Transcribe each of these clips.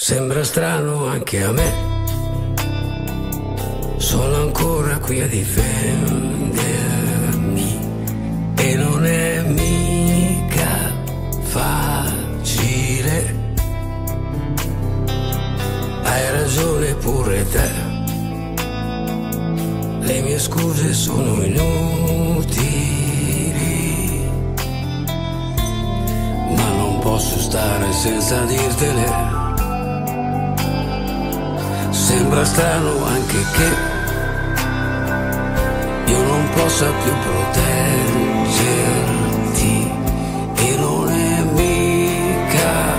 Sembra strano anche a me. Sono ancora qui a difendermi e non è mica facile. Hai ragione pure te. Le mie scuse sono inutili. Ma non posso stare senza dirtele. Sembra strano anche che io non possa più proteggerti e non è mica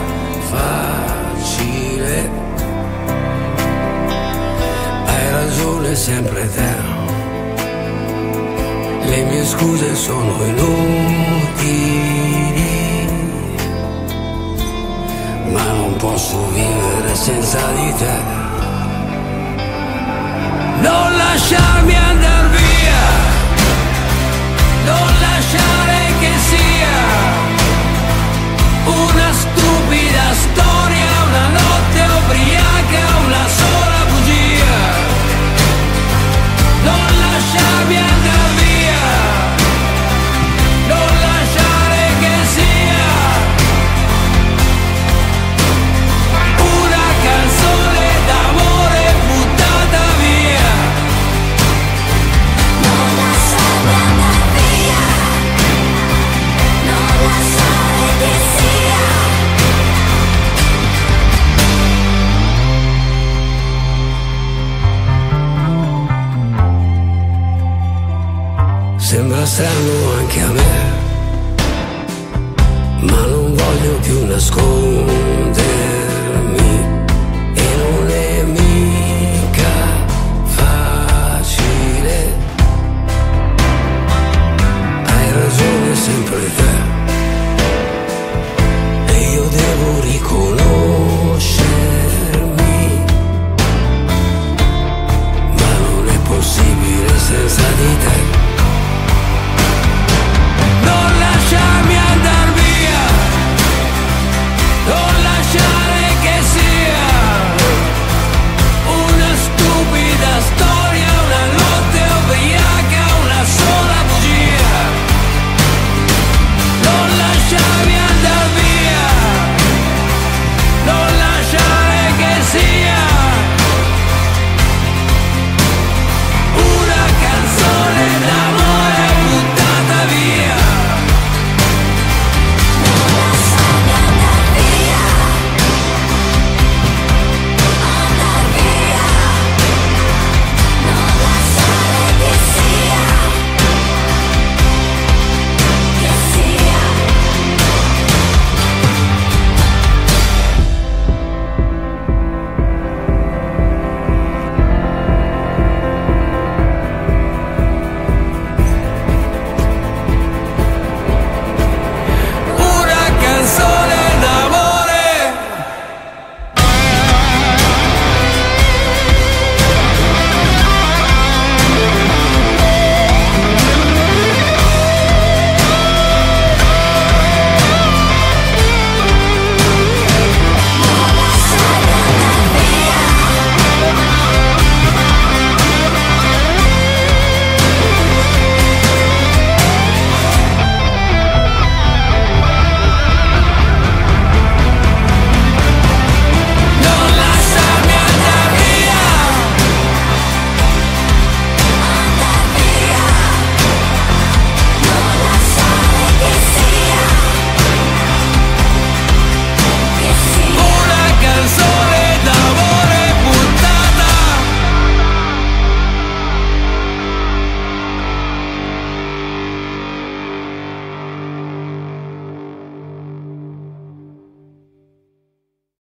facile. Hai ragione sempre te. Le mie scuse sono inutili, ma non posso vivere senza di te. Non lasciarmi andare Sembra strano anche a me, ma non voglio più nascondere